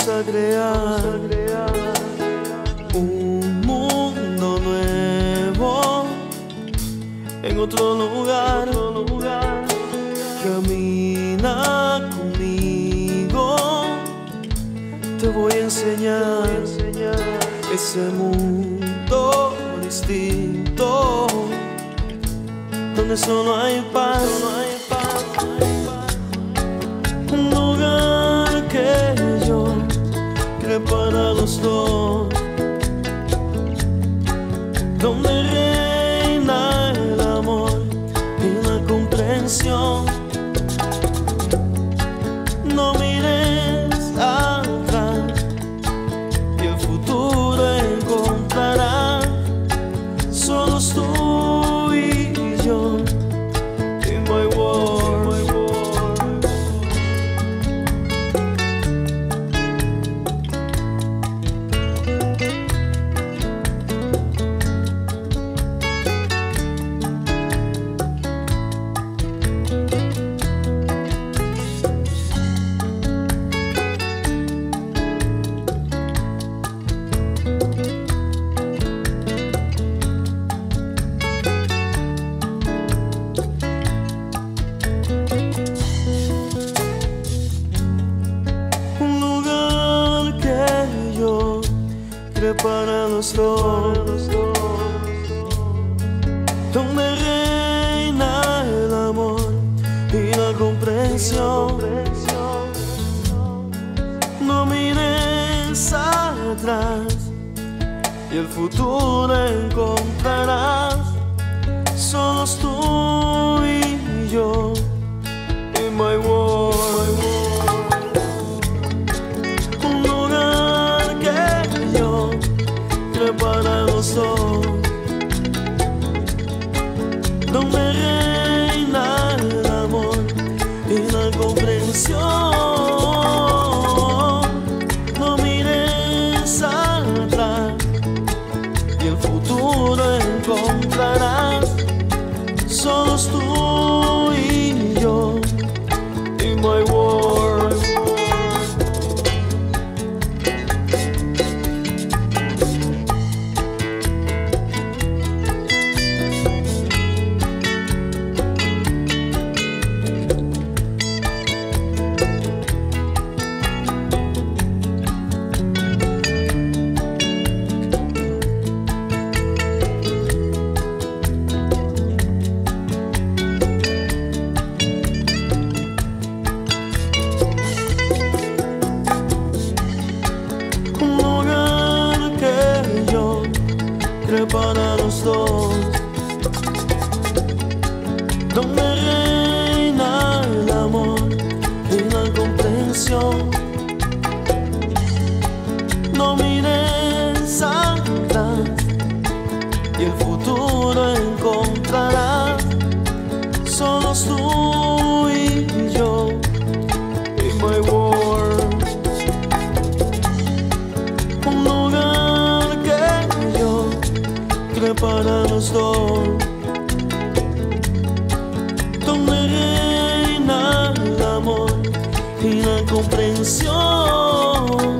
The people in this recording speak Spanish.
A crear un mundo nuevo en otro lugar. Camina conmigo, te voy a enseñar ese mundo distinto donde solo hay paz. Los dos, para los dos, donde reina el amor y la comprensión. No mires atrás y el futuro encontrarás. Dos, donde reina el amor y la comprensión. Creo para los dos, donde reina el amor y la comprensión. Para los dos, donde reina el amor y la comprensión.